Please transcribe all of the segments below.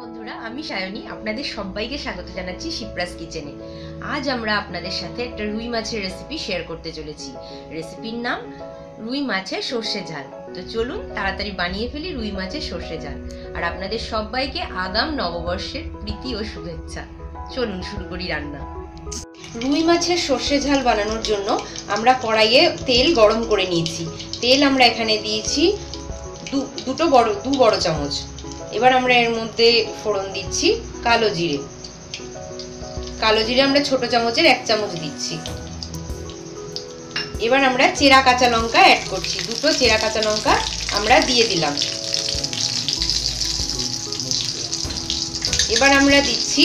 বন্ধুরা, আমি সায়নী, আপনাদের সবাইকে স্বাগত জানাচ্ছি শিপ্রাস কিচেনে। আজ আমরা আপনাদের সাথে একটা রুই মাছের রেসিপি শেয়ার করতে চলেছি। রেসিপির নাম, রুই মাছের সর্ষে ঝাল। তো চলুন তাড়াতাড়ি বানিয়ে ফেলি রুই মাছের সর্ষে ঝাল। আর আপনাদের সবাইকে আগাম নববর্ষের প্রীতি ও শুভেচ্ছা। চলুন শুরু করি রান্না। রুই মাছের সর্ষে ঝাল বানানোর জন্য আমরা কড়াইয়ে তেল গরম করে নিয়েছি। তেল আমরা এখানে দিয়েছি দুটো বড়, দু বড় চামচ। এবার আমরা এর মধ্যে ফোড়ন দিচ্ছি কালো জিরে। কালো জিরে আমরা ছোট চামচের এক চামচ দিচ্ছি। এবার আমরা চেরা কাঁচা লঙ্কা অ্যাড করছি। দুটো চেরা কাঁচা লঙ্কা আমরা দিয়ে দিলাম। এবার আমরা দিচ্ছি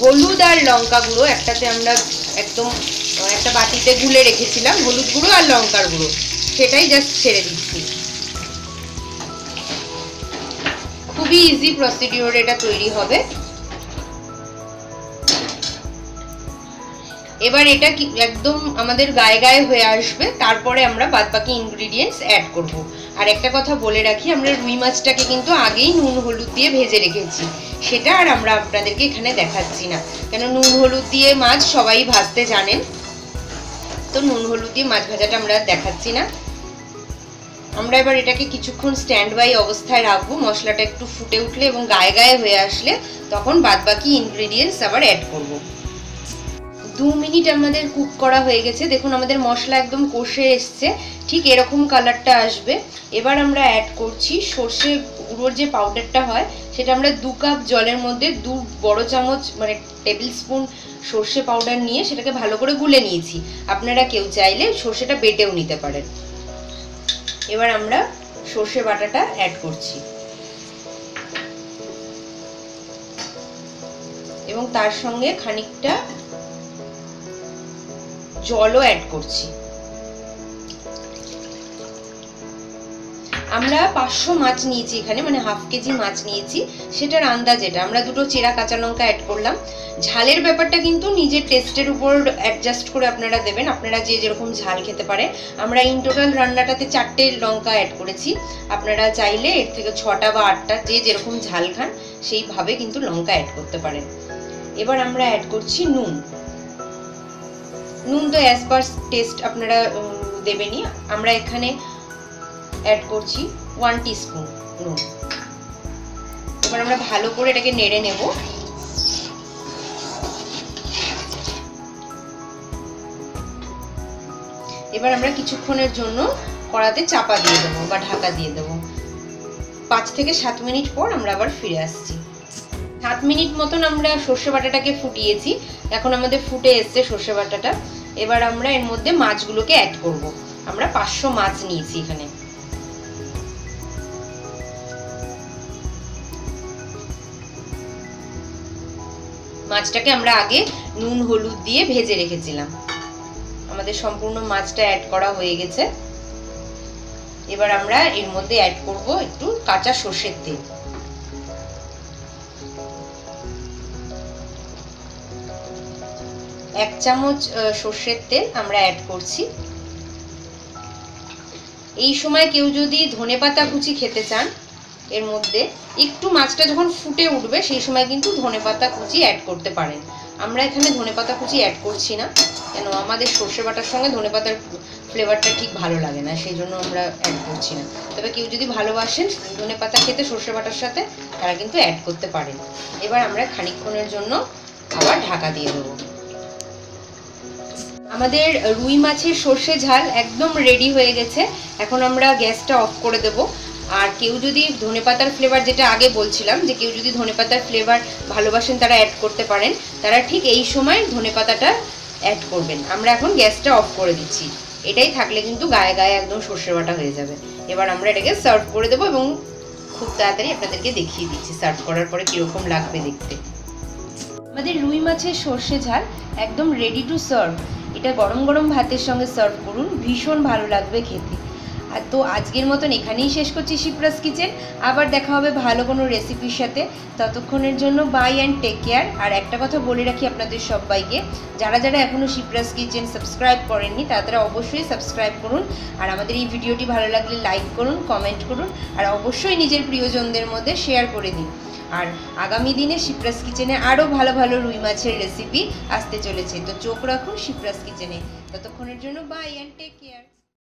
হলুদ আর লঙ্কা গুঁড়ো। একটাতে আমরা একদম, একটা বাটিতে গুলে রেখেছিলাম হলুদ গুঁড়ো আর লঙ্কার গুঁড়ো। সেটাই জাস্ট ছেড়ে দিচ্ছি। খুবই ইজি প্রসিডিওর এটা তৈরি হবে। এবার এটা একদম আমাদের গায়ে গায়ে হয়ে আসবে, তারপরে আমরা বাদ বাকি ইনগ্রিডিয়েন্টস অ্যাড করব। আর একটা কথা বলে রাখি, আমরা রুই মাছটাকে কিন্তু আগেই নুন, হলুদ দিয়ে ভেজে রেখেছি। সেটা আর আমরা আপনাদেরকে এখানে দেখাচ্ছি না। কেন নুন, হলুদ দিয়ে মাছ সবাই ভাজতে জানেন, তো নুন, হলুদ দিয়ে মাছ ভাজাটা আমরা দেখাচ্ছি না। আমরা এবার এটাকে কিছুক্ষণ স্ট্যান্ড বাই অবস্থায় রাখব। মশলাটা একটু ফুটে উঠলে এবং গায়ে গায়ে হয়ে আসলে তখন বাদবাকি ইনগ্রিডিয়েন্টস আবার অ্যাড করব। দু মিনিট আমাদের কুক করা হয়ে গেছে। দেখুন, আমাদের মশলা একদম কষে এসছে। ঠিক এরকম কালারটা আসবে। এবার আমরা অ্যাড করছি সর্ষে গুঁড়োর যে পাউডারটা হয়, সেটা আমরা দু কাপ জলের মধ্যে দু বড় চামচ মানে টেবিল স্পুন সর্ষে পাউডার নিয়ে সেটাকে ভালো করে গুলে নিয়েছি। আপনারা কেউ চাইলে সর্ষেটা বেটেও নিতে পারেন। এবার আমরা সর্ষে বাটাটা অ্যাড করছি। এবং তার সঙ্গে খানিকটা জলও অ্যাড করছি। আমরা পাঁচশো মাছ নিয়েছি এখানে মানে হাফ কেজি মাছ নিয়েছি। সেটার আন্দাজ এটা। আমরা দুটো চেরা কাঁচা লঙ্কা অ্যাড করলাম। ঝালের ব্যাপারটা কিন্তু নিজের টেস্টের উপর অ্যাডজাস্ট করে আপনারা দেবেন। আপনারা যে যেরকম ঝাল খেতে পারে। আমরা ইন টোটাল রান্নাটাতে চারটে লঙ্কা অ্যাড করেছি। আপনারা চাইলে এর থেকে ছটা বা আটটা যে যেরকম ঝাল খান সেইভাবে কিন্তু লঙ্কা অ্যাড করতে পারেন। এবার আমরা অ্যাড করছি নুন। নুন তো অ্যাজ পার টেস্ট আপনারা উম, দেবেনই। আমরা এখানে অ্যাড করছি ওয়ান টিস্পুন নুন। এবার আমরা ভালো করে এটাকে নেড়ে নেব। এবার আমরা কিছুক্ষণের জন্য কড়াতে চাপা দিয়ে দেবো বা ঢাকা দিয়ে দেবো। পাঁচ থেকে সাত মিনিট পর আমরা আবার ফিরে আসছি। সাত মিনিট মতন আমরা সর্ষে বাটাটাকে ফুটিয়েছি। এখন আমাদের ফুটে এসছে সর্ষে বাটাটা। এবার আমরা এর মধ্যে মাছগুলোকে অ্যাড করব। আমরা পাঁচশো মাছ নিয়েছি এখানে। মাছটাকে আমরা আগে নুন, হলুদ দিয়ে ভেজে রেখেছিলাম। আমাদের সম্পূর্ণ মাছটা অ্যাড করা হয়ে গেছে। এবার আমরা এর মধ্যে অ্যাড করব একটু কাঁচা সর্ষের তেল। এক চামচ সর্ষের তেল আমরা অ্যাড করছি। এই সময় কেউ যদি ধনেপাতা কুচি খেতে চান এর মধ্যে। একটু মাছটা যখন ফুটে উঠবে, সেই সময় কিন্তু ধনেপাতা কুচি অ্যাড করতে পারেন। আমরা এখানে ধনেপাতা কুচি অ্যাড করছি না, কেন আমাদের সর্ষে বাটার সঙ্গে ধনেপাতার ফ্লেভারটা ঠিক ভালো লাগে না, সেই জন্য আমরা অ্যাড করছি না। তবে কেউ যদি ভালোবাসেন ধনেপাতা খেতে সর্ষে বাটার সাথে, তারা কিন্তু অ্যাড করতে পারেন। এবার আমরা খানিকক্ষণের জন্য আবার ঢাকা দিয়ে দেবো। আমাদের রুই মাছের সর্ষে ঝাল একদম রেডি হয়ে গেছে। এখন আমরা গ্যাসটা অফ করে দেব। আর কেউ যদি ধনেপাতার ফ্লেভার যেটা আগে বলছিলাম, যে কেউ যদি ধনেপাতার ফ্লেভার ভালোবাসেন তারা অ্যাড করতে পারেন, তারা ঠিক এই সময় ধনেপাতাটা অ্যাড করবেন। আমরা এখন গ্যাসটা অফ করে দিচ্ছি। এটাই থাকলে কিন্তু গায়ে গায়ে একদম সর্ষে বাটা হয়ে যাবে। এবার আমরা এটাকে সার্ভ করে দেবো এবং খুব তাড়াতাড়ি আপনাদেরকে দেখিয়ে দিচ্ছি সার্ভ করার পরে কীরকম লাগবে দেখতে। আমাদের রুই মাছের সর্ষে ঝাল একদম রেডি টু সার্ভ এটা গরম গরম ভাতের সঙ্গে সার্ভ করুন। ভীষণ ভালো লাগবে খেতে। তো আজকের মতন এখানেই শেষ করছি শিপ্রাস কিচেন। আবার দেখা হবে ভালো কোনো রেসিপির সাথে। ততক্ষণের জন্য বাই অ্যান্ড টেক কেয়ার আর একটা কথা বলে রাখি আপনাদের সবাইকে, যারা যারা এখনও শিপ্রাস কিচেন সাবস্ক্রাইব করেননি, তারা অবশ্যই সাবস্ক্রাইব করুন। আর আমাদের এই ভিডিওটি ভালো লাগলে লাইক করুন কমেন্ট করুন, আর অবশ্যই নিজের প্রিয়জনদের মধ্যে শেয়ার করে দিন। আর আগামী দিনে শিপ্রাস কিচেনে আরও ভালো ভালো রুই মাছের রেসিপি আসতে চলেছে। তো চোখ রাখুন শিপ্রাস কিচেনে। ততক্ষণের জন্য বাই অ্যান্ড টেক কেয়ার